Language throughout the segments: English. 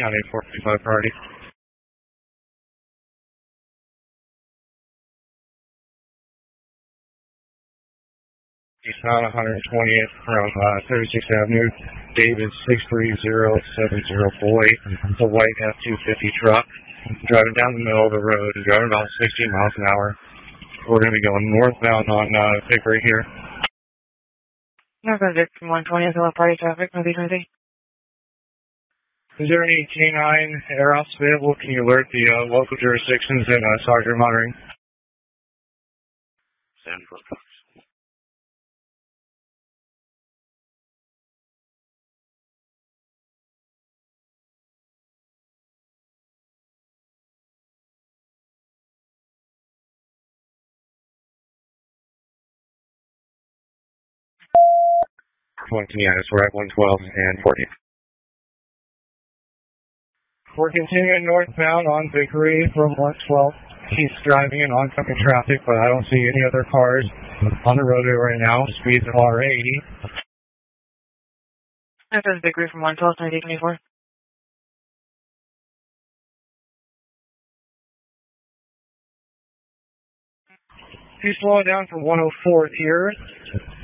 County 455 priority. Eastbound 120th from uh, 36th Avenue, David 630708. It's a white F-250 truck driving down the middle of the road, driving about 60 miles an hour. We're going to be going northbound on uh, Vickery here. Northbound from 120th, hello, party traffic, maybe 20. Is there any canine air ops available? Can you alert the uh, local jurisdictions and uh, Sergeant monitoring? Sanford. Twenty-nine, we're at 112 and 40. We're continuing northbound on Vickery from 112. He's driving in oncoming traffic, but I don't see any other cars on the roadway right now. Speeds are 80. Northbound Vickery from 112 to 1924. He's slowing down from 104 here.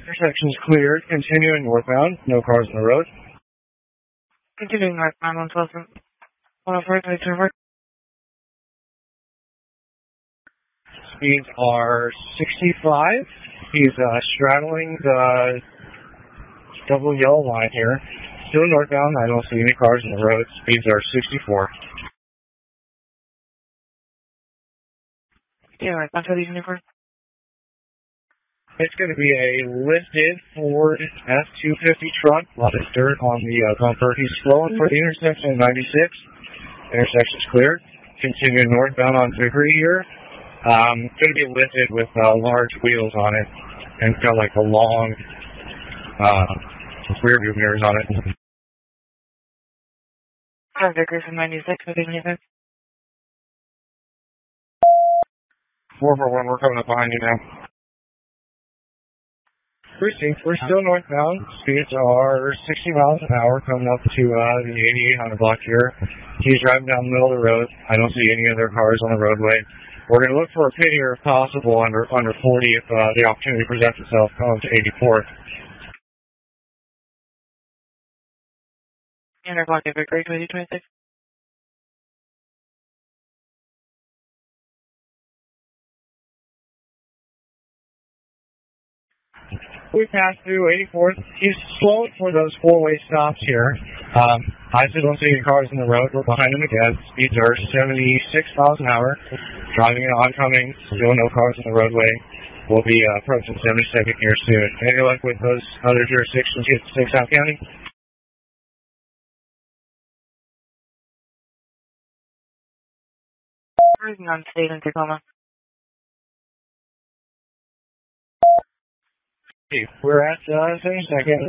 Intersection's cleared. Continuing northbound. No cars on the road. Continuing northbound 112 from 104 to 1924. Speeds are 65. He's uh, straddling the double yellow line here. Still northbound. I don't see any cars on the road. Speeds are 64. Yeah, northbound to 1924. It's going to be a lifted Ford F-250 truck. A lot of dirt on the uh, bumper. He's slowing for the intersection at 96. Intersection's clear. Continuing northbound on Vickery here. Um, going to be lifted with uh, large wheels on it. And it's got like a long uh, rear view mirrors on it. Northbound Vickery from 96 to 1925. 441, we're coming up behind you now. Precinct, we're still northbound. Speeds are 60 miles an hour coming up to uh, the 8800 block here. He's driving down the middle of the road. I don't see any other cars on the roadway. We're going to look for a pit here if possible under under 40 if uh, the opportunity presents itself coming to 84th. Standard block of Vickery 2026. We passed through 84th. He's slowing for those four-way stops here. Um, I don't see any cars in the road. We're behind him again. Speeds are 76 miles an hour. Driving and oncoming. Still no cars on the roadway. We'll be uh, approaching 72nd here soon. Any luck with those other jurisdictions here in South County? Cruising on state in Tacoma. We're at uh, 72nd.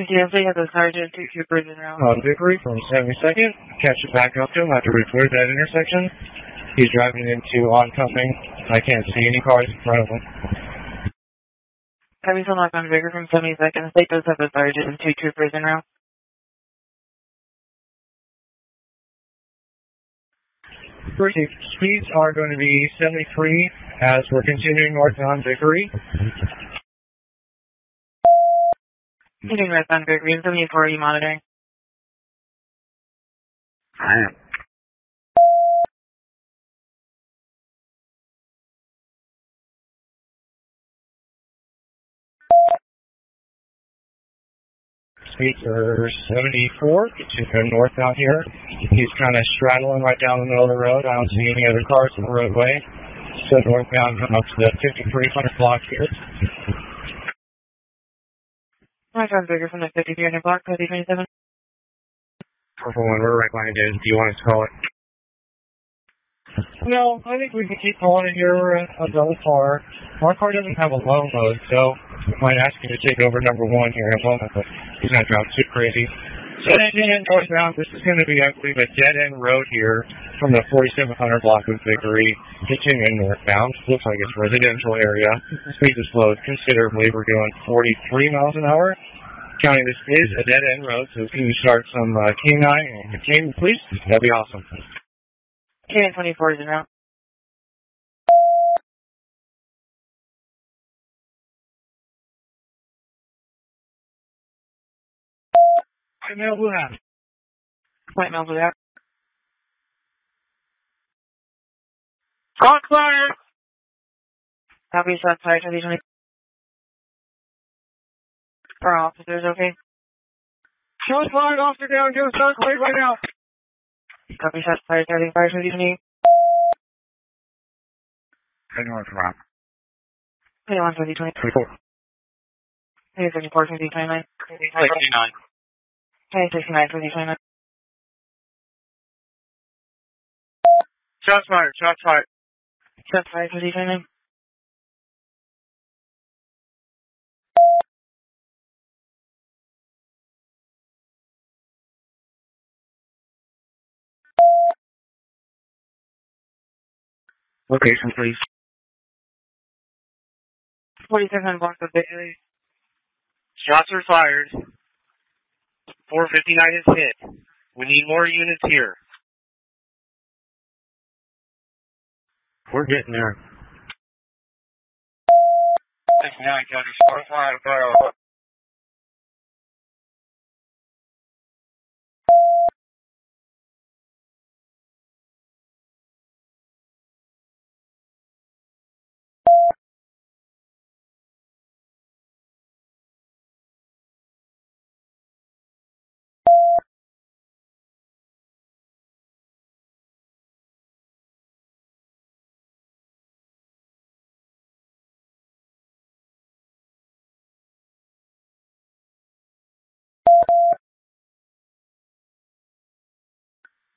Yeah, so you have the sergeant, two troopers in round. on Vickery from 72nd. Catch it back up to him after we cleared that intersection. He's driving into oncoming. I can't see any cars in front of him. Having still knocked on Vickery from 72nd. The state does have a sergeant and two troopers in round. Proceed. Speeds are going to be 73 as we're continuing north on Vickery. Continuing northbound Vickery and 74, are you monitoring? I am. Speeds are 74, continuing north out here. He's kind of straddling right down the middle of the road. I don't see any other cars on the roadway. So northbound up uh, to the 5300 block here. My Northbound Vickery from the 5300 block, 2027. Purple one, we're right behind you. Do you want us to call it? No, I think we can keep calling it here. We're a, a double car. Our car doesn't have a low mode, so we might ask you to take over number one here in a moment, but he's not driving too crazy. So then northbound, this is going to be, I believe, a dead-end road here from the 4700 block of Vickery, continuing northbound. Looks like it's residential area. Speed is slowed considerably. We're doing 43 miles an hour. County, this is a dead end road, so can you start some uh, canine and containment, please, that'd be awesome. K 24 is in White male blue house. White male blue out. Front fire! Copy, shot fired, 2020. For officers, okay? Shots fired, officer down, give us start clear right now. Copy, shot fired, starting fire, 2020. Head north, Rob. 21, 2020. 24. 24, 2029. 69. 2069, 2029. Shots fired, shots fired. Shot fired, 2029. Location, please. 47 blocks of Bailey. Shots are fired. 459 is hit. We need more units here. We're getting there. 69, County, 45, fire.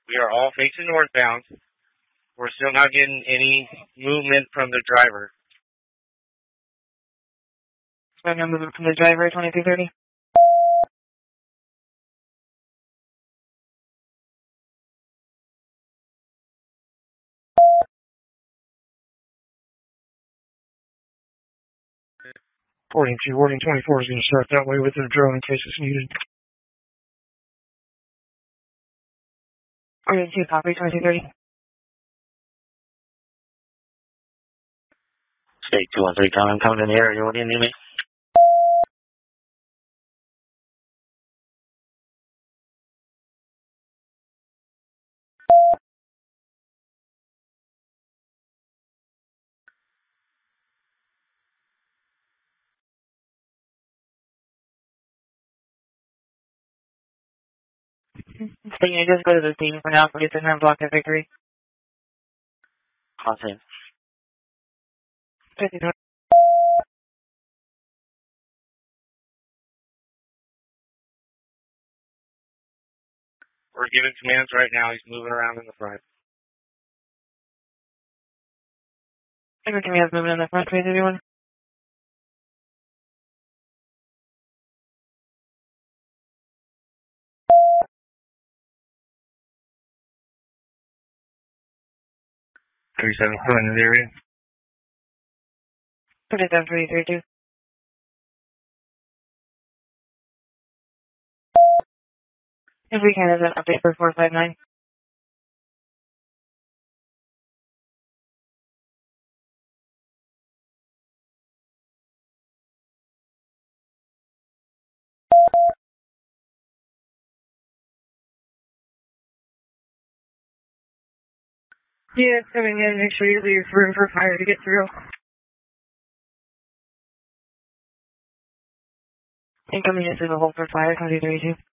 We are all facing northbound. We're still not getting any movement from the driver. So no movement from the driver, 2330. Warding 2, Warding 24 is going to start that way with their drone in case it's needed. Order 2, copy, 2330. State 213, I'm coming in the area. You need me? So you just go to the scene for now, 47 block of Vickery. Content. 53. We're giving commands right now. He's moving around in the front. Everything we have moving in the front, please, everyone. Thirty-seven, coming in the area. 37, 332. If we can, is an update for 459. Yeah, it's coming in. Make sure you leave room for fire to get through. Incoming in the hole for fire, 2032.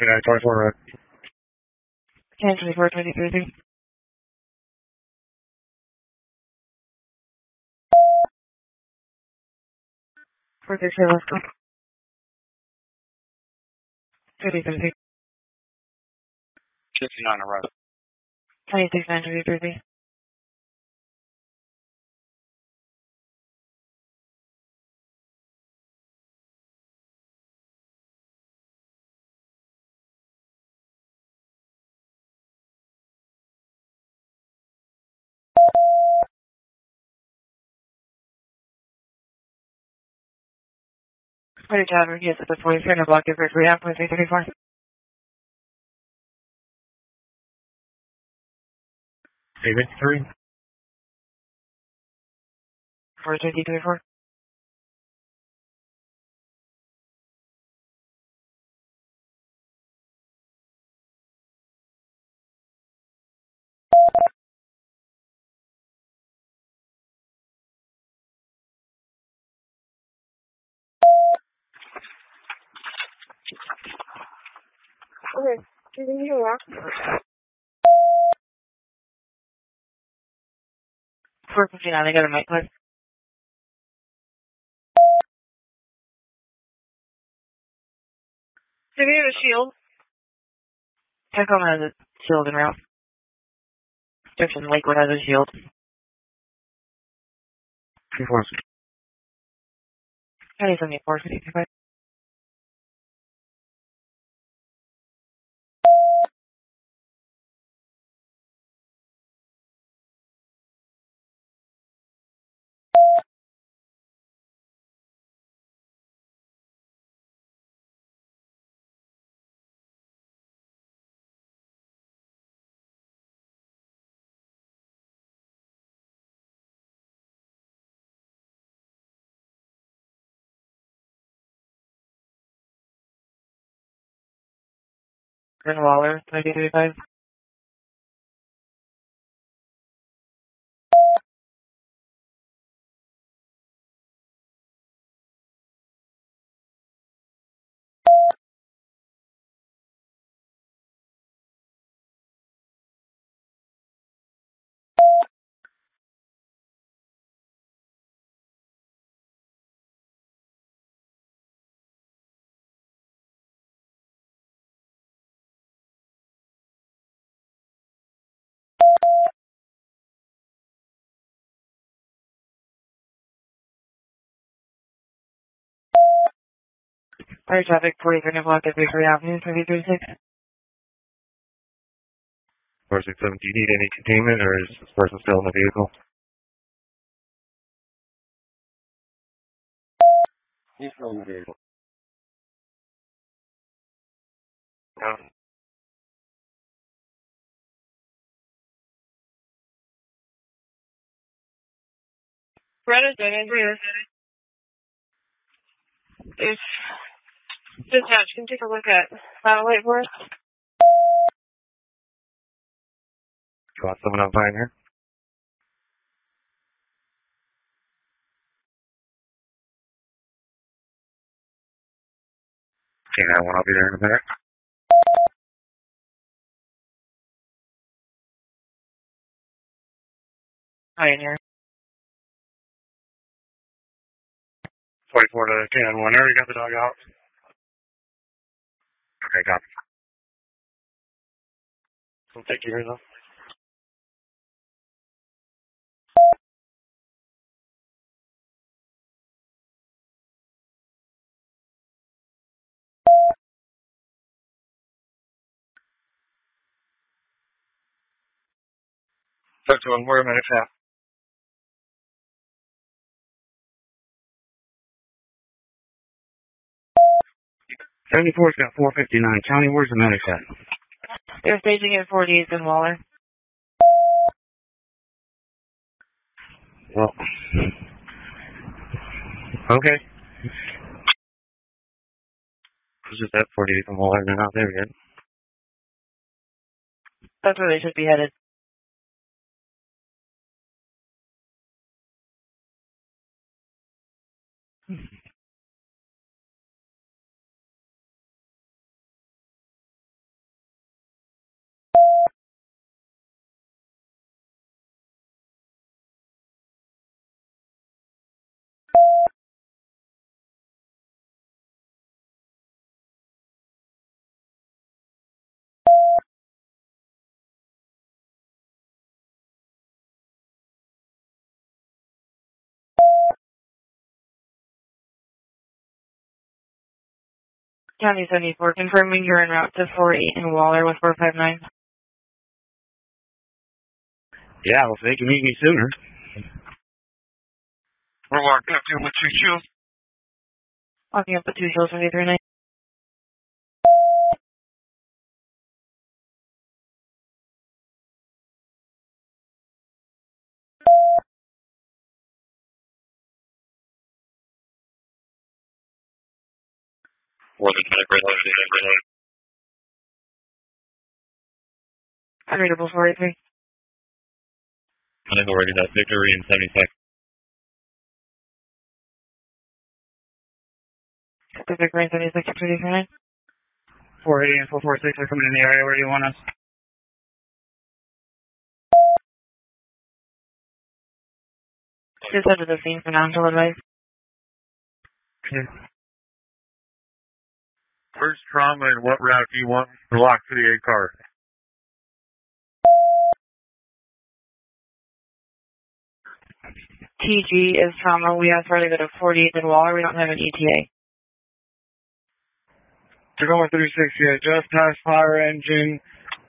Jedi 24 Road. Can 24 23. For the show, let's go. 3030. 59 Road. 26 9 Operator Town radius at the 43 and block of Gregory Ave, 334. David, 3. Can you hear? Four fifty nine, I got a mic clip. Do we have a shield? Tacoma has a shield in route. Jefferson Lakewood has a shield. 24. Twenty seventy four fifty five. Grim Waller, 935. Fire traffic, 43 no block at Vickery Avenue, 336. 467, do you need any containment or is this person still in the vehicle? He's still in the vehicle. No. Reddit didn't agree. Dispatch can take a look at that light for us. Want someone on here? Okay, I want to be there in a minute. Pioneer. 44 to 10, whenever you got the dog out. Okay, got it. Well, thank you very much. Talk one, him. Where am 74's got 459. County, where's the medic at? They're staging at 48th and Waller. Well, okay. Is it that 48th and Waller? They're not there yet. That's where they should be headed. County 74, confirming you're en route to 48 in Waller with 459. Yeah, well, they can meet me sooner. We're locked up to with two hills. Walking up with two shields, 73 more than five red lines, five red lines. Unreadable 483. I've already got victory in 70 seconds. Delta Vic Rain 70 seconds, 480 and 446 are coming in the area. Where do you want us? Just under the scene for now, until advice. Okay. First trauma and what route do you want to lock to the A car? TG is trauma. We have further go to 48 in Waller. We don't have an ETA. Tacoma 360, yeah, just past fire engine.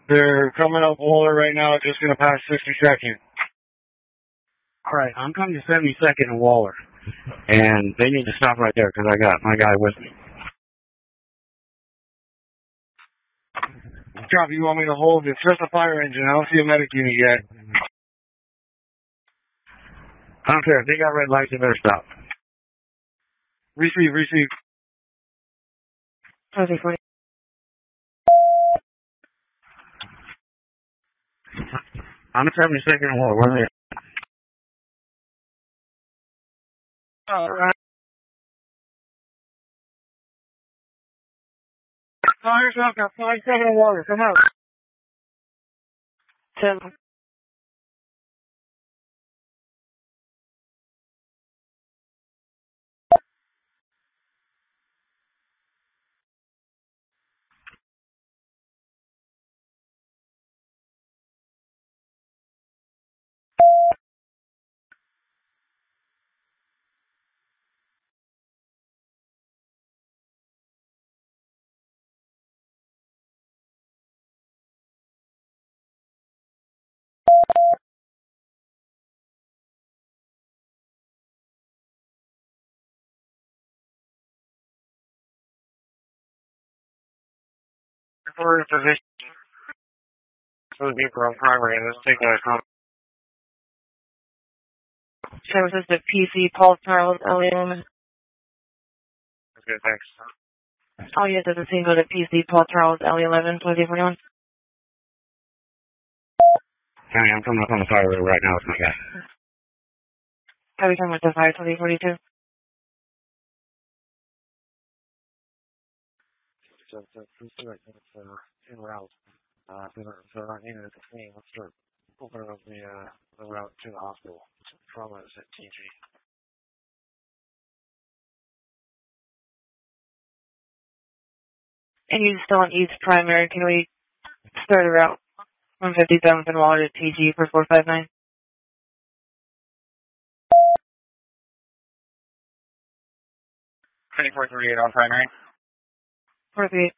They're coming up Waller right now, just gonna pass 62nd. Alright, I'm coming to 72nd and Waller. And they need to stop right there because I got my guy with me. Copy, you want me to hold? It's just a fire engine. I don't see a medic unit yet. I don't care. If they got red lights, they better stop. Receive, receive. Twenty 40. I'm at 72nd and Waller. Where are they? Alright. Fire's Fire Falcon 571, come out. 10. Before your position, so the on primary, let's take a comment. Services to PC, Paul Charles, Elliot. Okay, thanks. All units at the scene go to PC, Paul Charles, L11, please, everyone. Hey, I'm coming up on the fire right now with my guy. How are you coming the fire, 2042? So, so, please do it, it's, uh, en route. Uh, if they're, if they're not needed at the scene, let's start opening up the, uh, the route to the hospital. Trauma is at TG. And you still on East Primary. Can we start a route 157th and Waller to TG for 459? Twenty-four thirty-eight on primary. perfect